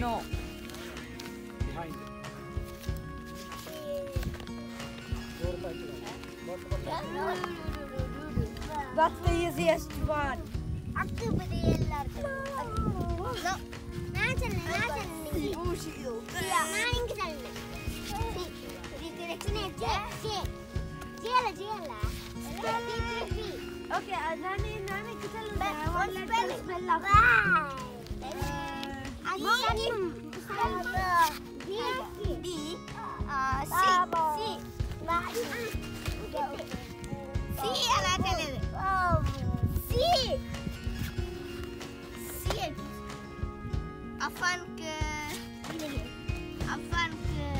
No. That's the easiest one. No. Natural, natural. Yeah, Afan ke? Afan ke?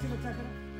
这个价格。